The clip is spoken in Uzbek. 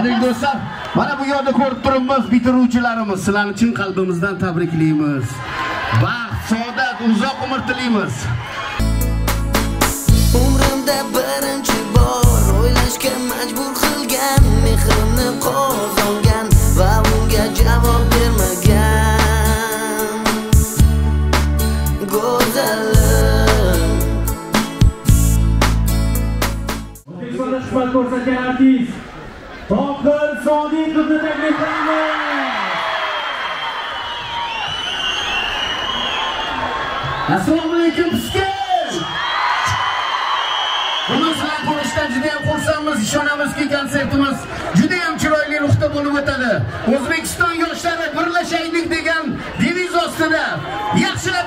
azizlar mana bu yerda ko'rib turibmiz bitiruvchilarimiz. Sizlarni chin qalbimizdan tabriklaymiz baxt saodat uzoq umr tilaymiz umrimda birinchi bor o'ylashga majbur qilgan mehrimni qozongan va unga javob bermagan. Go'zalim shuhrat ko'rsatgan artist Tohir Sodiqovni taklif qilamiz. assalomu alaykum piskin bugun sizlar ko'rishdan juda ham xursandmiz ishonamizki konsertimiz juda ham chiroyli ruhda bo'lib o'tadi o'zbekiston yoshlari birlashaylik degan deviz ostida yaxshilab